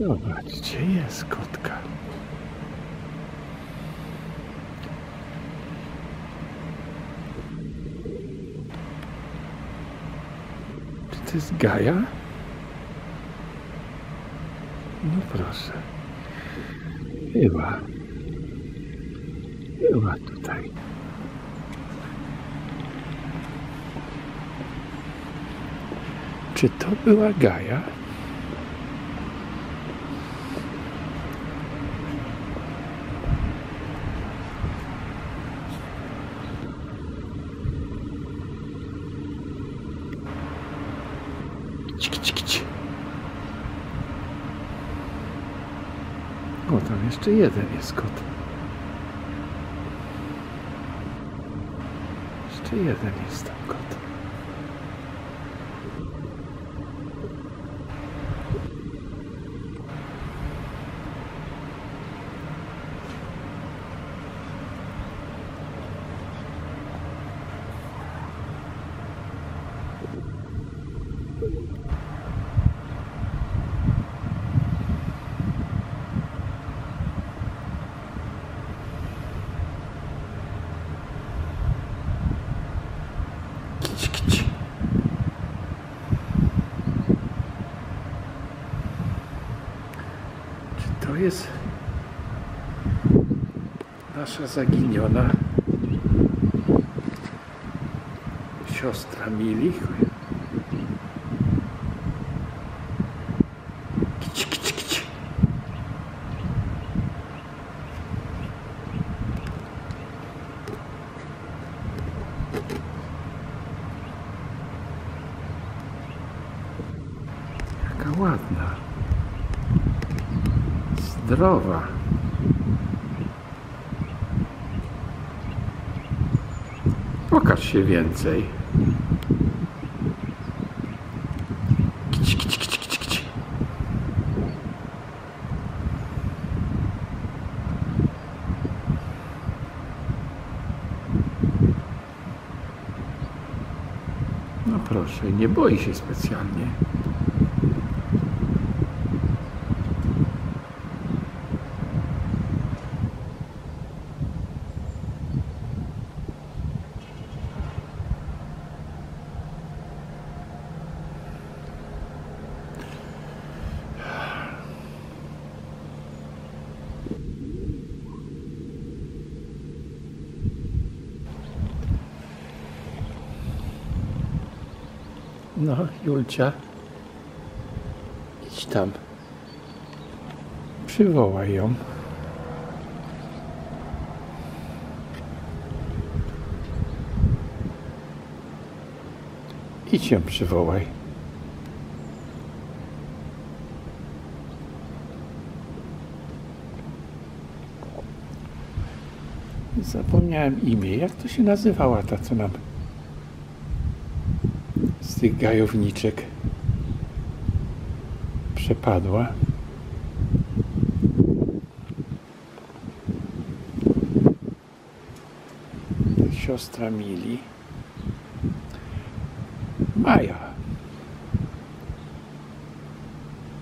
Zobaczcie, jest kotka. Czy to jest Gaja? No proszę. Chyba. Była tutaj. Czy to była Gaja? Kici. O, tam jeszcze jeden jest kot. Jeszcze jeden jest tam kot. Kici, kici. Czy to jest nasza zaginiona siostra Mili? Kici, kici. Zdrowa. Pokaż się więcej. Kici, kici, kici, kici, kici. No proszę, nie boi się specjalnie. No, Julcia, idź tam. Przywołaj ją. Idź ją przywołaj. Zapomniałem imię. Jak to się nazywała ta, co nam z tych gajowniczek przepadła. Siostra Mili. Maja.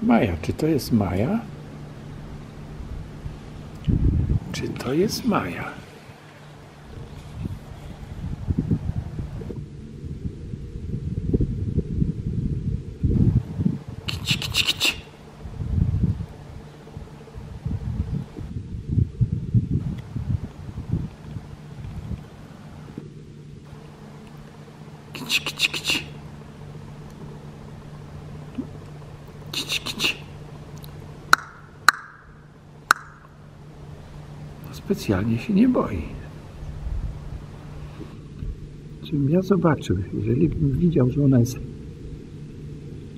Maja, czy to jest Maja? Czy to jest Maja? Kici, kici, kici. Kici, kici, kici. Kici, kici. No specjalnie się nie boi. Czym ja zobaczył, jeżeli bym widział, że ona jest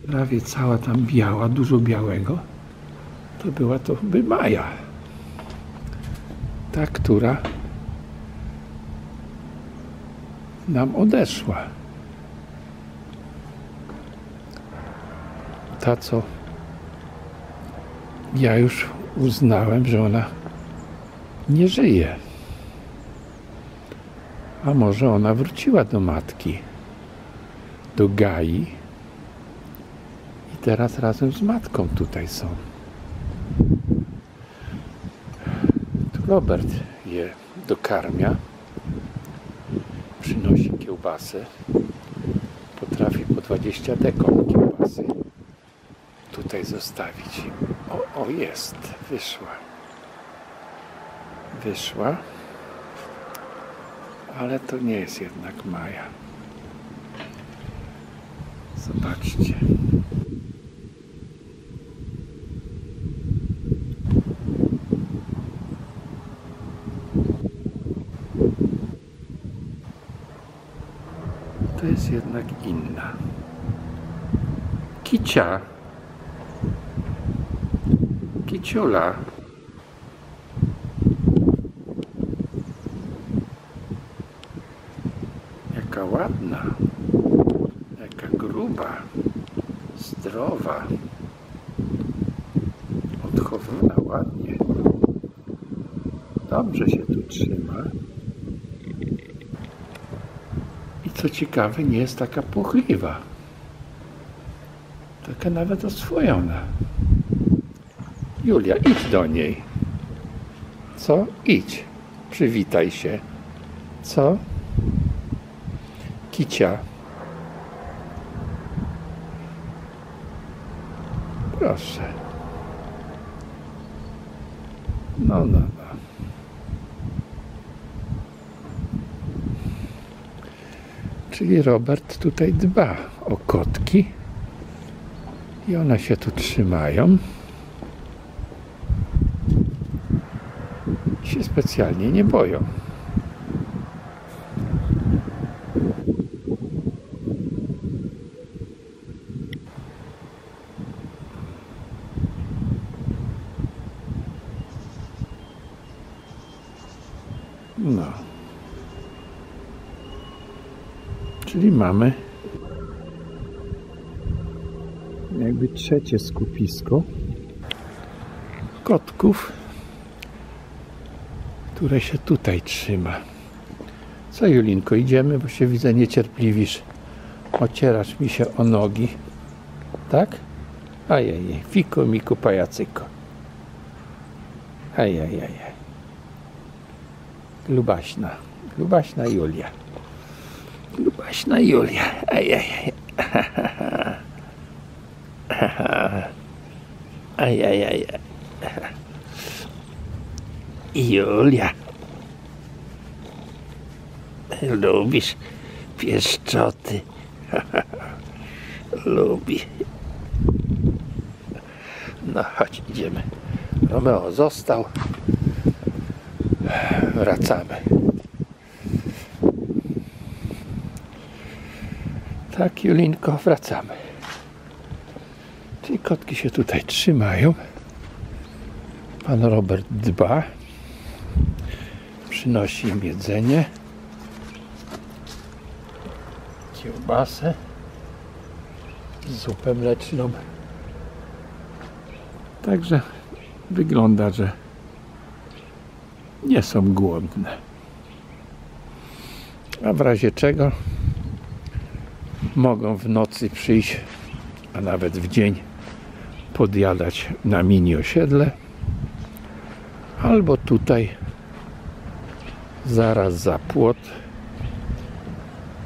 prawie cała tam biała, dużo białego, to była to by Maja. Ta, która nam odeszła. Ta, co ja już uznałem, że ona nie żyje. A może ona wróciła do matki, do Gai i teraz razem z matką tutaj są. Tu Robert je dokarmia, przynosi kiełbasę, potrafi po 20 dekon kiełbasy tutaj zostawić. O, o jest, wyszła. Wyszła. Ale to nie jest jednak Maja. Zobaczcie. To jest jednak inna. Kicia. Kiciula. Jaka ładna. Jaka gruba. Zdrowa. Odchowana ładnie. Dobrze się tu trzyma. I co ciekawe, nie jest taka puchliwa. Taka nawet oswojona. Julia, idź do niej. Co? Idź. Przywitaj się. Co? Kicia. Proszę. No, no, no. Czyli Robert tutaj dba o kotki i one się tu trzymają. się specjalnie nie boją. No. Czyli mamy jakby trzecie skupisko kotków które się tutaj trzyma. Co Julinko, idziemy, bo się widzę niecierpliwisz. Ocierasz mi się o nogi. Tak? Ajajaj, fiko miku pajacyko. Ajajaj. Lubaśna. Lubaśna Julia. Lubaśna Julia. Ajajaj. Ajajaj. Julia. Lubisz pieszczoty. Lubi. No chodź, idziemy. Romeo został. Wracamy. Tak, Julinko, wracamy. Czyli kotki się tutaj trzymają. Pan Robert dba przynosi im jedzenie, kiełbasę, zupę mleczną. Także wygląda, że nie są głodne. A w razie czego mogą w nocy przyjść, a nawet w dzień podjadać na mini osiedle albo tutaj zaraz za płot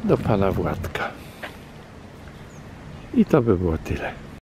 do pana Władka. I to by było tyle.